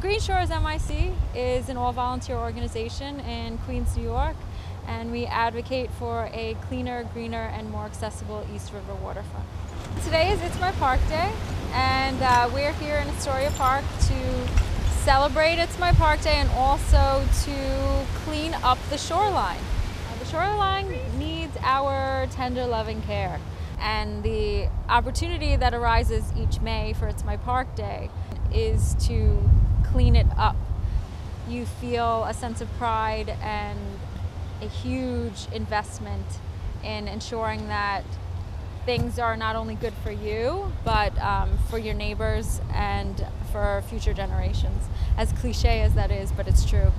Greenshores NYC is an all volunteer organization in Queens, New York, and we advocate for a cleaner, greener, and more accessible East River waterfront. Today is It's My Park Day, and uh, we're here in Astoria Park to celebrate It's My Park Day and also to clean up the shoreline. Uh, the shoreline needs our tender, loving care. And the opportunity that arises each May for It's My Park Day is to clean it up. You feel a sense of pride and a huge investment in ensuring that things are not only good for you, but um, for your neighbors and for future generations. As cliche as that is, but it's true.